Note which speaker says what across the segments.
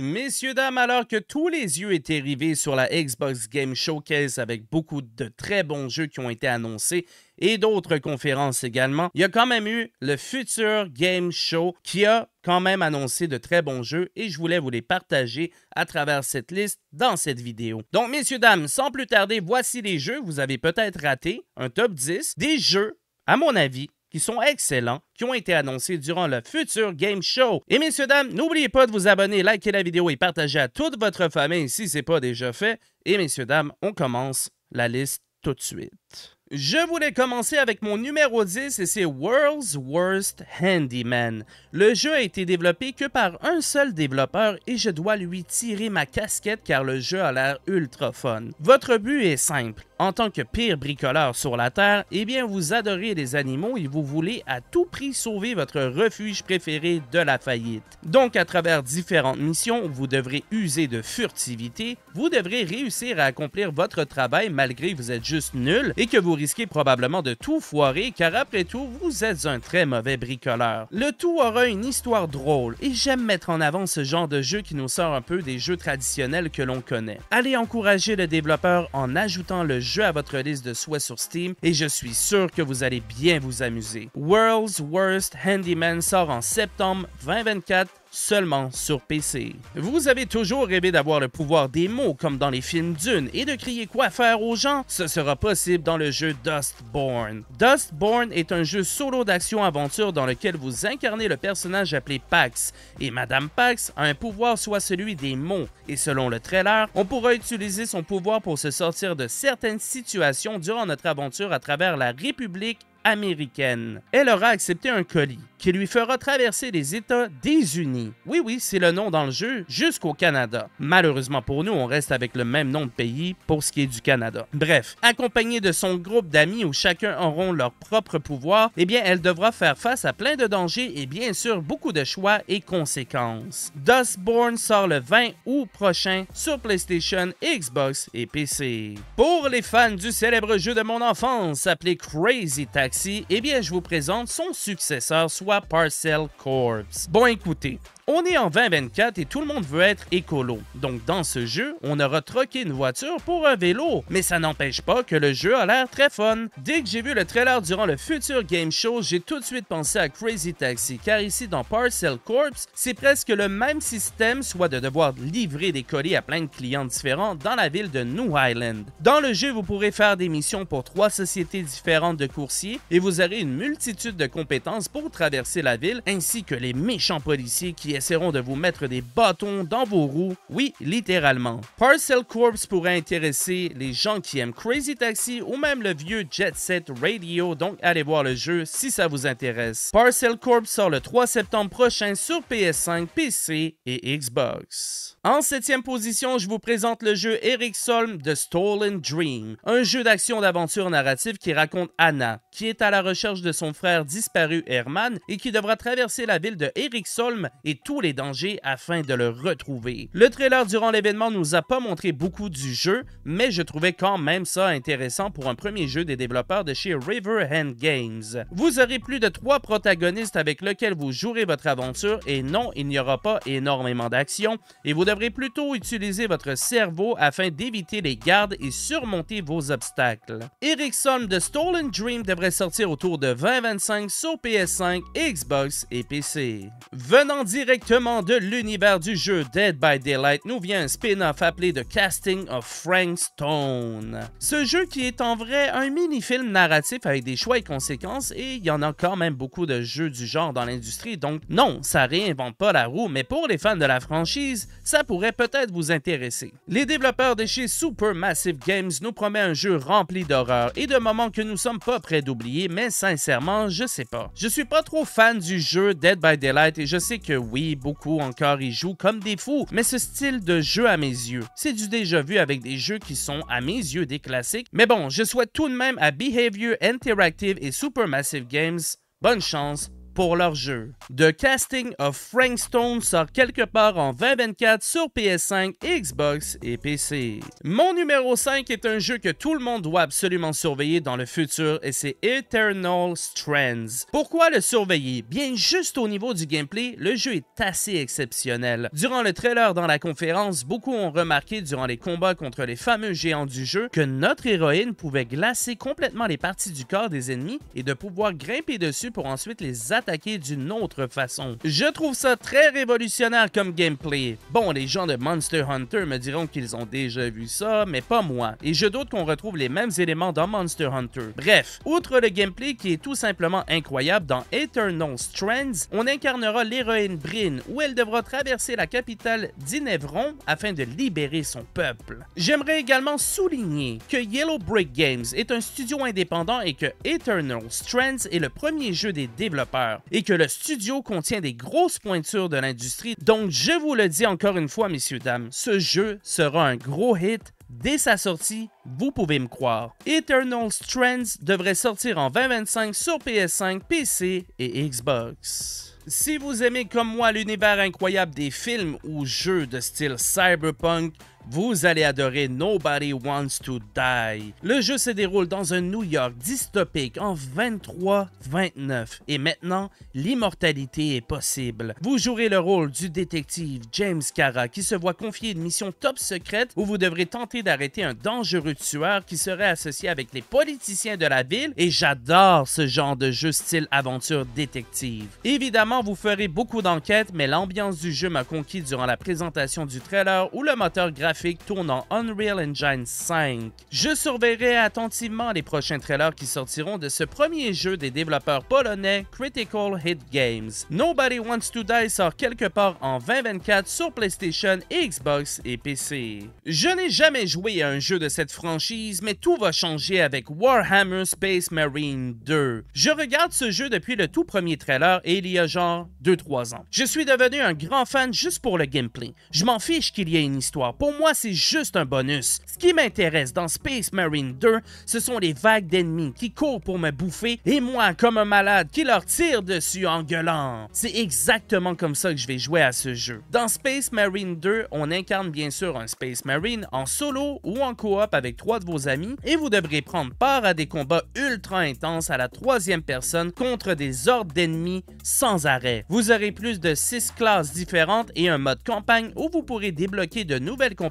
Speaker 1: Messieurs, dames, alors que tous les yeux étaient rivés sur la Xbox Game Showcase avec beaucoup de très bons jeux qui ont été annoncés et d'autres conférences également, il y a quand même eu le Future Game Show qui a quand même annoncé de très bons jeux et je voulais vous les partager à travers cette liste dans cette vidéo. Donc, messieurs, dames, sans plus tarder, voici les jeux. Vous avez peut-être raté un top 10 des jeux, à mon avis, qui sont excellents, qui ont été annoncés durant le futur Game Show. Et messieurs, dames, n'oubliez pas de vous abonner, liker la vidéo et partager à toute votre famille si ce n'est pas déjà fait. Et messieurs, dames, on commence la liste tout de suite. Je voulais commencer avec mon numéro 10 et c'est World's Worst Handyman. Le jeu a été développé que par un seul développeur et je dois lui tirer ma casquette car le jeu a l'air ultra fun. Votre but est simple. En tant que pire bricoleur sur la Terre, eh bien vous adorez les animaux et vous voulez à tout prix sauver votre refuge préféré de la faillite. Donc à travers différentes missions, vous devrez user de furtivité, vous devrez réussir à accomplir votre travail malgré que vous êtes juste nul et que vous risquez probablement de tout foirer car après tout, vous êtes un très mauvais bricoleur. Le tout aura une histoire drôle et j'aime mettre en avant ce genre de jeu qui nous sort un peu des jeux traditionnels que l'on connaît. Allez encourager le développeur en ajoutant le jeu à votre liste de souhaits sur Steam et je suis sûr que vous allez bien vous amuser. World's Worst Handyman sort en septembre 2024 seulement sur PC. Vous avez toujours rêvé d'avoir le pouvoir des mots comme dans les films Dune et de crier quoi faire aux gens? Ce sera possible dans le jeu Dustborn. Dustborn est un jeu solo d'action-aventure dans lequel vous incarnez le personnage appelé Pax et Madame Pax a un pouvoir soit celui des mots et selon le trailer, on pourra utiliser son pouvoir pour se sortir de certaines situations durant notre aventure à travers la République américaine. Elle aura accepté un colis qui lui fera traverser les États des Unis. Oui, oui, c'est le nom dans le jeu, jusqu'au Canada. Malheureusement pour nous, on reste avec le même nom de pays pour ce qui est du Canada. Bref, accompagnée de son groupe d'amis où chacun auront leur propre pouvoir, eh bien, elle devra faire face à plein de dangers et bien sûr beaucoup de choix et conséquences. Dustborn sort le 20 août prochain sur PlayStation, Xbox et PC. Pour les fans du célèbre jeu de mon enfance appelé Crazy Taxi, eh bien, je vous présente son successeur, Parcel Corps. Bon, écoutez, on est en 2024 et tout le monde veut être écolo. Donc dans ce jeu, on aura troqué une voiture pour un vélo. Mais ça n'empêche pas que le jeu a l'air très fun. Dès que j'ai vu le trailer durant le futur Game Show, j'ai tout de suite pensé à Crazy Taxi, car ici dans Parcel Corps, c'est presque le même système, soit de devoir livrer des colis à plein de clients différents dans la ville de New Island. Dans le jeu, vous pourrez faire des missions pour trois sociétés différentes de coursiers et vous aurez une multitude de compétences pour traverser la ville, ainsi que les méchants policiers qui essaieront de vous mettre des bâtons dans vos roues. Oui, littéralement. Parcel Corps pourrait intéresser les gens qui aiment Crazy Taxi ou même le vieux Jet Set Radio, donc allez voir le jeu si ça vous intéresse. Parcel Corps sort le 3 septembre prochain sur PS5, PC et Xbox. En septième position, je vous présente le jeu Eric Solm de Stolen Dream, un jeu d'action d'aventure narrative qui raconte Anna, qui est à la recherche de son frère disparu Herman et qui devra traverser la ville de Eric Solm et tous les dangers afin de le retrouver. Le trailer durant l'événement nous a pas montré beaucoup du jeu, mais je trouvais quand même ça intéressant pour un premier jeu des développeurs de chez Riverhand Games. Vous aurez plus de trois protagonistes avec lesquels vous jouerez votre aventure et non, il n'y aura pas énormément d'action et vous devrez plutôt utiliser votre cerveau afin d'éviter les gardes et surmonter vos obstacles. Ericsson de Stolen Dream devrait sortir autour de 2025 sur PS5, Xbox et PC. Venant direct directement de l'univers du jeu Dead by Daylight nous vient un spin-off appelé The Casting of Frank Stone. Ce jeu qui est en vrai un mini-film narratif avec des choix et conséquences et il y en a quand même beaucoup de jeux du genre dans l'industrie donc non, ça réinvente pas la roue mais pour les fans de la franchise, ça pourrait peut-être vous intéresser. Les développeurs de chez Supermassive Games nous promettent un jeu rempli d'horreur et de moments que nous sommes pas prêts d'oublier mais sincèrement, je sais pas. Je suis pas trop fan du jeu Dead by Daylight et je sais que oui, beaucoup encore y jouent comme des fous, mais ce style de jeu à mes yeux, c'est du déjà vu avec des jeux qui sont à mes yeux des classiques. Mais bon, je souhaite tout de même à Behavior Interactive et Supermassive Games bonne chance pour leur jeu. The Casting of Frank Stone sort quelque part en 2024 sur PS5, Xbox et PC. Mon numéro 5 est un jeu que tout le monde doit absolument surveiller dans le futur et c'est Eternal Strands. Pourquoi le surveiller? Bien juste au niveau du gameplay, le jeu est assez exceptionnel. Durant le trailer dans la conférence, beaucoup ont remarqué durant les combats contre les fameux géants du jeu que notre héroïne pouvait glacer complètement les parties du corps des ennemis et de pouvoir grimper dessus pour ensuite les attaquer d'une autre façon. Je trouve ça très révolutionnaire comme gameplay. Bon, les gens de Monster Hunter me diront qu'ils ont déjà vu ça, mais pas moi, et je doute qu'on retrouve les mêmes éléments dans Monster Hunter. Bref, outre le gameplay qui est tout simplement incroyable dans Eternal Strands, on incarnera l'héroïne Bryn où elle devra traverser la capitale d'Inevron afin de libérer son peuple. J'aimerais également souligner que Yellow Brick Games est un studio indépendant et que Eternal Strands est le premier jeu des développeurs et que le studio contient des grosses pointures de l'industrie. Donc je vous le dis encore une fois messieurs dames, ce jeu sera un gros hit Dès sa sortie, vous pouvez me croire. Eternal Strands devrait sortir en 2025 sur PS5, PC et Xbox. Si vous aimez comme moi l'univers incroyable des films ou jeux de style cyberpunk, vous allez adorer Nobody Wants to Die. Le jeu se déroule dans un New York dystopique en 23-29 et maintenant, l'immortalité est possible. Vous jouerez le rôle du détective James Cara qui se voit confier une mission top secrète où vous devrez tenter d'arrêter un dangereux tueur qui serait associé avec les politiciens de la ville et j'adore ce genre de jeu style aventure détective. Évidemment, vous ferez beaucoup d'enquêtes, mais l'ambiance du jeu m'a conquis durant la présentation du trailer où le moteur graphique tourne en Unreal Engine 5. Je surveillerai attentivement les prochains trailers qui sortiront de ce premier jeu des développeurs polonais Critical Hit Games. Nobody Wants to Die sort quelque part en 2024 sur PlayStation, Xbox et PC. Je n'ai jamais joué à un jeu de cette franchise, mais tout va changer avec Warhammer Space Marine 2. Je regarde ce jeu depuis le tout premier trailer et il y a genre 2-3 ans. Je suis devenu un grand fan juste pour le gameplay. Je m'en fiche qu'il y ait une histoire. Pour moi, c'est juste un bonus. Ce qui m'intéresse dans Space Marine 2, ce sont les vagues d'ennemis qui courent pour me bouffer et moi, comme un malade, qui leur tire dessus en gueulant. C'est exactement comme ça que je vais jouer à ce jeu. Dans Space Marine 2, on incarne bien sûr un Space Marine en solo ou en coop avec trois de vos amis et vous devrez prendre part à des combats ultra intenses à la troisième personne contre des hordes d'ennemis sans arrêt. Vous aurez plus de 6 classes différentes et un mode campagne où vous pourrez débloquer de nouvelles compétences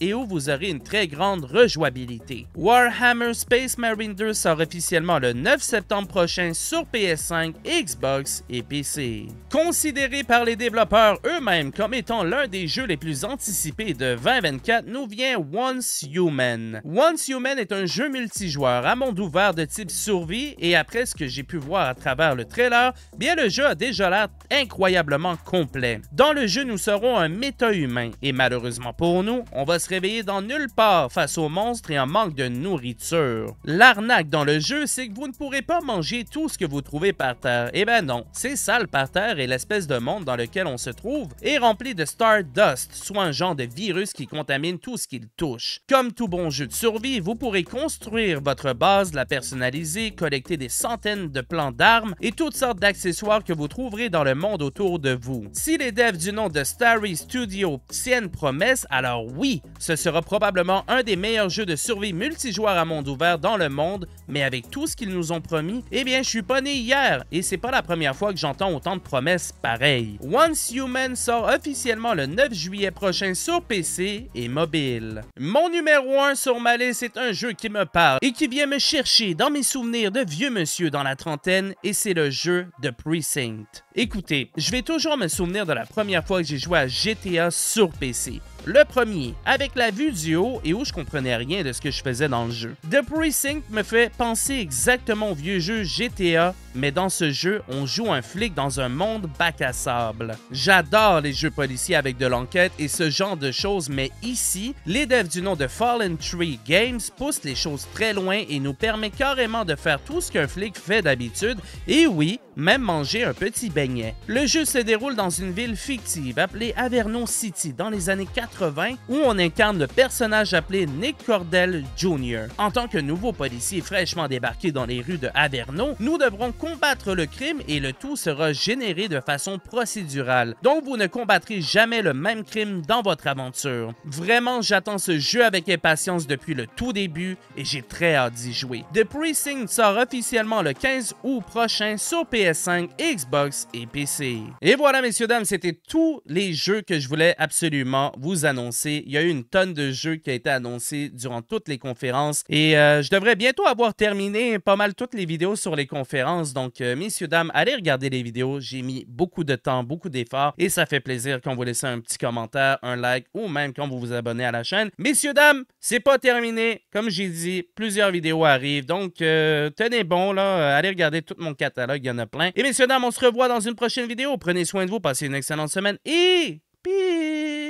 Speaker 1: et où vous aurez une très grande rejouabilité. Warhammer Space Marine 2 sort officiellement le 9 septembre prochain sur PS5, Xbox et PC. Considéré par les développeurs eux-mêmes comme étant l'un des jeux les plus anticipés de 2024, nous vient Once Human. Once Human est un jeu multijoueur à monde ouvert de type survie et après ce que j'ai pu voir à travers le trailer, bien le jeu a déjà l'air incroyablement complet. Dans le jeu, nous serons un méta-humain et malheureusement pour nous, on va se réveiller dans nulle part face aux monstres et en manque de nourriture. L'arnaque dans le jeu, c'est que vous ne pourrez pas manger tout ce que vous trouvez par terre. Eh ben non, c'est sale par terre et l'espèce de monde dans lequel on se trouve est rempli de Stardust, soit un genre de virus qui contamine tout ce qu'il touche. Comme tout bon jeu de survie, vous pourrez construire votre base, la personnaliser, collecter des centaines de plans d'armes et toutes sortes d'accessoires que vous trouverez dans le monde autour de vous. Si les devs du nom de Starry Studio tiennent promesse, alors oui, ce sera probablement un des meilleurs jeux de survie multijoueur à monde ouvert dans le monde, mais avec tout ce qu'ils nous ont promis, eh bien, je suis pas né hier et c'est pas la première fois que j'entends autant de promesses pareilles. Once Human sort officiellement le 9 juillet prochain sur PC et mobile. Mon numéro 1 sur ma liste est un jeu qui me parle et qui vient me chercher dans mes souvenirs de vieux monsieur dans la trentaine et c'est le jeu de Precinct. Écoutez, je vais toujours me souvenir de la première fois que j'ai joué à GTA sur PC. Le premier, avec la vue du haut et où je comprenais rien de ce que je faisais dans le jeu. The Precinct me fait penser exactement au vieux jeu GTA, mais dans ce jeu, on joue un flic dans un monde bac à sable. J'adore les jeux policiers avec de l'enquête et ce genre de choses, mais ici, les devs du nom de Fallen Tree Games poussent les choses très loin et nous permet carrément de faire tout ce qu'un flic fait d'habitude, et oui, même manger un petit beignet. Le jeu se déroule dans une ville fictive appelée Averno City dans les années 80 où on incarne le personnage appelé Nick Cordell Jr. En tant que nouveau policier fraîchement débarqué dans les rues de Averno, nous devrons combattre le crime et le tout sera généré de façon procédurale. Donc vous ne combattrez jamais le même crime dans votre aventure. Vraiment, j'attends ce jeu avec impatience depuis le tout début et j'ai très hâte d'y jouer. The Precinct sort officiellement le 15 août prochain sur PS5, Xbox et PC. Et voilà messieurs dames, c'était tous les jeux que je voulais absolument vous annoncer. Il y a eu une tonne de jeux qui a été annoncé durant toutes les conférences et euh, je devrais bientôt avoir terminé pas mal toutes les vidéos sur les conférences. Donc euh, messieurs dames, allez regarder les vidéos. J'ai mis beaucoup de temps, beaucoup d'efforts et ça fait plaisir quand vous laissez un petit commentaire, un like ou même quand vous vous abonnez à la chaîne. Messieurs dames, c'est pas terminé. Comme j'ai dit, plusieurs vidéos arrivent. Donc euh, tenez bon là, allez regarder tout mon catalogue, il y en a plein. Et messieurs dames, on se revoit dans une prochaine vidéo. Prenez soin de vous, passez une excellente semaine et peace.